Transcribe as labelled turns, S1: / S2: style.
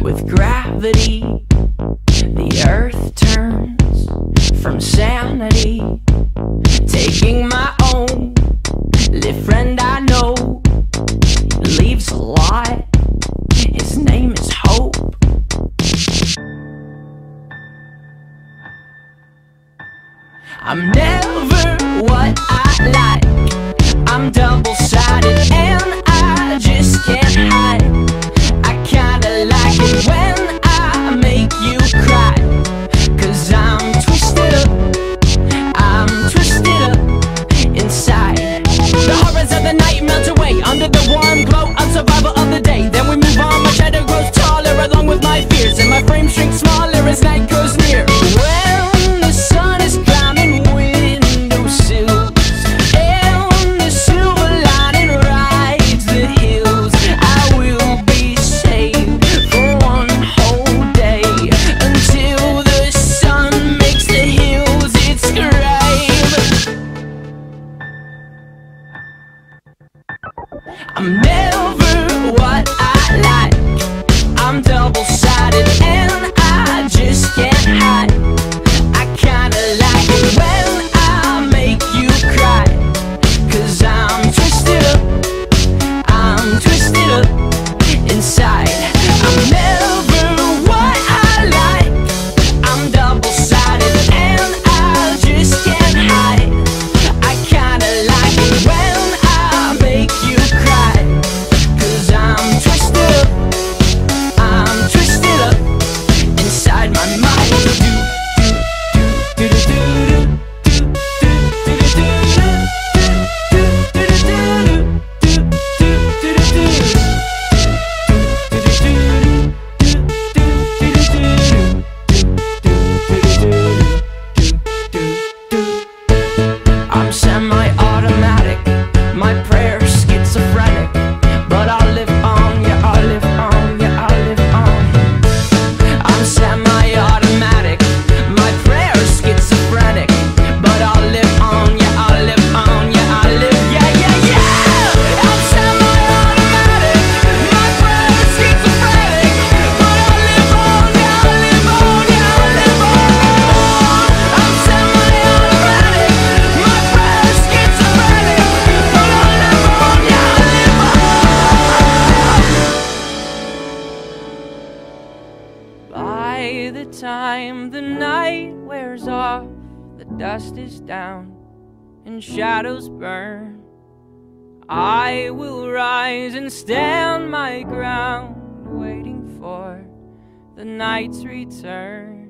S1: with gravity. The earth turns from sanity. Taking my own little friend I know leaves a lot. His name is Hope. I'm never what I like. I'm double. I'm never what by the time the night wears off, the dust is down and shadows burn. I will rise and stand my ground, waiting for the night's return.